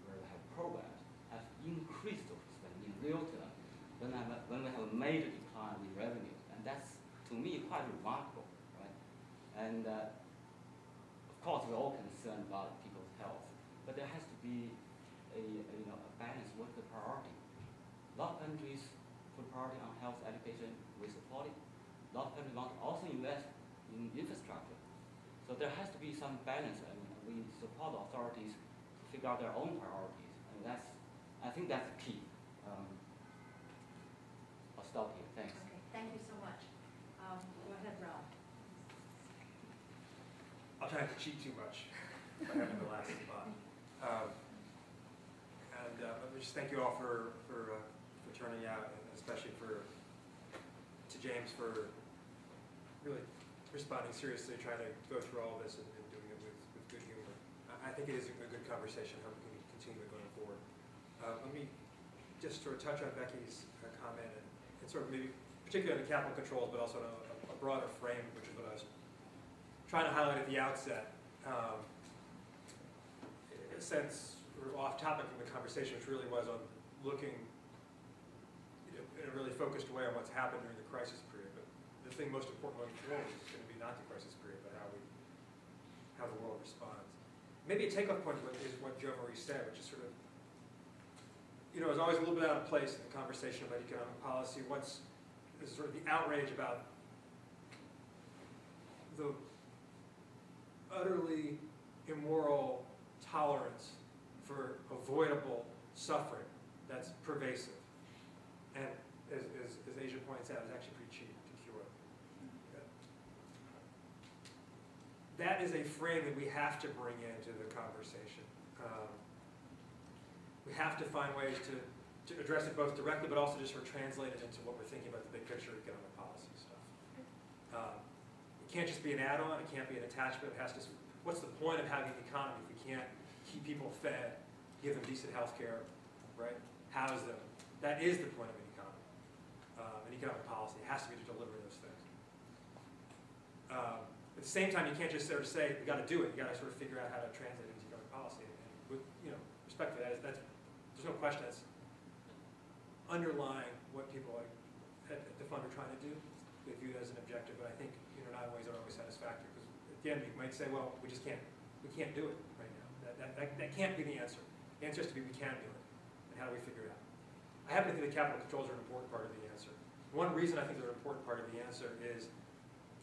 where we have programs have increased social spending in real terms when, a, when we have a major decline in revenues. And that's, to me, quite remarkable, right? And uh, of course, we're all concerned about people's health, but there has to be a, you know, a balance with the priority. A lot of countries put priority on health education, we support it. A lot of countries want to also invest in infrastructure. So there has to be some balance, I and we support authorities to figure out their own priorities. And that's, I think that's key. Um, I'll stop here, thanks. Okay, thank you so much. Um, go ahead, Ralph. Not to cheat too much by having the last spot. Um, and uh, just thank you all for for, uh, for turning out, and especially for to James for really responding seriously, trying to go through all this and, and doing it with, with good humor. I, I think it is a, a good conversation. I hope we can continue it going forward. Uh, let me just sort of touch on Becky's uh, comment and, and sort of maybe particularly on the capital controls, but also on a, a broader frame, which is what I was trying to highlight at the outset. Um, sense, we're off topic from the conversation, which really was on looking you know, in a really focused way on what's happened during the crisis period. But the thing most important going forward is going to be not the crisis period, but how we, how the world responds. Maybe a takeoff point is what Jo Marie said, which is sort of, you know, is always a little bit out of place in the conversation about economic policy. What's sort of the outrage about the utterly immoral tolerance for avoidable suffering that's pervasive. And as Asia points out, is actually pretty cheap to cure. That is a frame that we have to bring into the conversation. Um, We have to find ways to, to address it both directly, but also just translate it into what we're thinking about the big picture economic policy stuff. Um, It can't just be an add-on, it can't be an attachment, it has to, what's the point of having an economy if we can't keep people fed, give them decent health care, right? House them. That is the point of an economy. Um, an economic policy has to be to deliver those things. Um, at the same time, you can't just sort of say, we gotta do it, you gotta sort of figure out how to translate it into economic policy. And with, you know, respect for that, that's, there's no question that's underlying what people like at the fund are trying to do. They view it as an objective, but I think, ways that are always satisfactory, because again, you might say, well, we just can't, we can't do it right now. That, that, that, that can't be the answer. The answer has to be, we can do it, and how do we figure it out? I happen to think that capital controls are an important part of the answer. One reason I think they're an important part of the answer is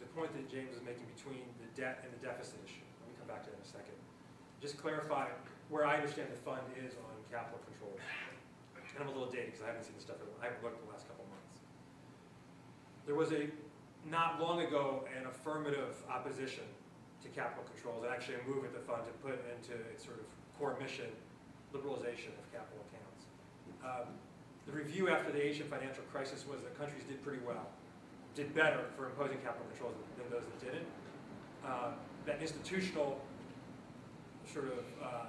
the point that James is making between the debt and the deficit issue. Let me come back to that in a second. Just clarify where I understand the fund is on capital controls. And I'm a little dated because I haven't seen the stuff, I haven't looked the last couple months. There was a, not long ago, an affirmative opposition to capital controls, and actually a move at the fund to put into its sort of core mission, liberalization of capital accounts. Um, the review after the Asian financial crisis was that countries did pretty well, did better for imposing capital controls than those that didn't. Uh, that institutional sort of uh,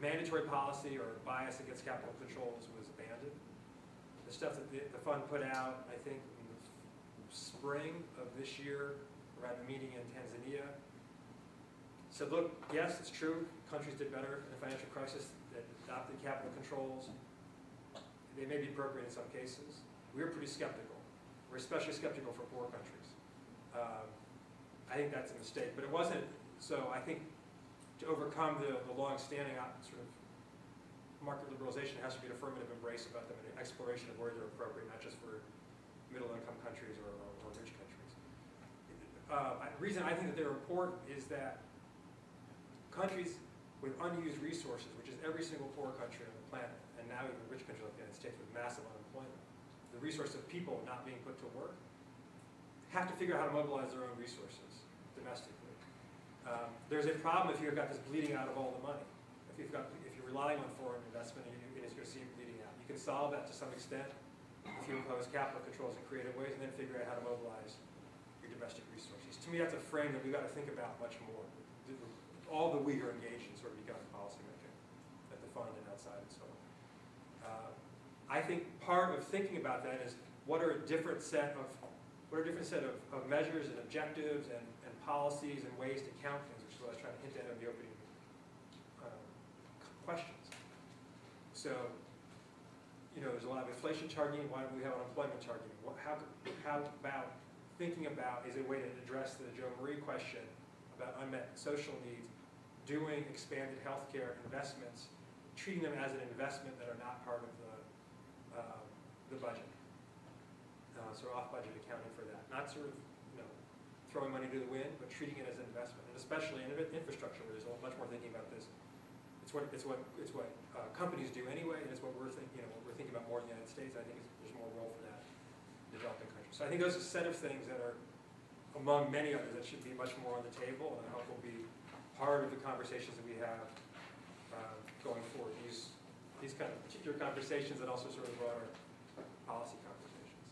mandatory policy or bias against capital controls was abandoned. The stuff that the, the fund put out, I think, spring of this year, around the meeting in Tanzania, said, look, yes, it's true, countries did better in the financial crisis that adopted capital controls. They may be appropriate in some cases. We're pretty skeptical. We're especially skeptical for poor countries. Um, I think that's a mistake, but it wasn't. So I think to overcome the, the long-standing sort of market liberalization has to be an affirmative embrace about them and an exploration of where they're appropriate, not just for middle-income countries or, or, or rich countries. Uh, the reason I think that they're important is that countries with unused resources, which is every single poor country on the planet, and now even rich countries like the United States with massive unemployment, the resource of people not being put to work, have to figure out how to mobilize their own resources domestically. Um, there's a problem if you've got this bleeding out of all the money. If you've got, if you're relying on foreign investment and, you, and it's going to see it bleeding out, you can solve that to some extent if you impose capital controls in creative ways and then figure out how to mobilize your domestic resources. To me, that's a frame that we've got to think about much more. All the we are engaged in sort of economic policy making at the fund and outside and so on. Uh, I think part of thinking about that is what are a different set of what are a different set of, of measures and objectives and, and policies and ways to count things, which is what I was trying to hint at in the opening uh, questions. So, you know, there's a lot of inflation targeting. Why don't we have unemployment targeting? What, how, how about thinking about is a way to address the Jo Marie question about unmet social needs, doing expanded healthcare investments, treating them as an investment that are not part of the, uh, the budget. Uh, so off-budget accounting for that. Not sort of, you know, throwing money to the wind, but treating it as an investment, and especially in infrastructure where there's a much more thinking about this. It's what, it's what, it's what uh, companies do anyway, and it's what we're thinking, you know, what we're thinking about more in the United States. I think there's more role for that in developing countries. So I think those are a set of things that are among many others that should be much more on the table, and I hope will be part of the conversations that we have uh, going forward. These, these kind of particular conversations and also sort of broader policy conversations.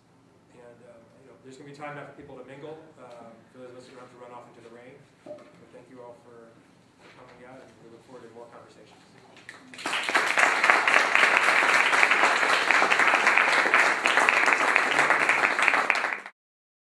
And um, you know, there's going to be time now for people to mingle. Um, for those of us who have to run off into the rain. But thank you all for coming out, and we look forward to more conversations.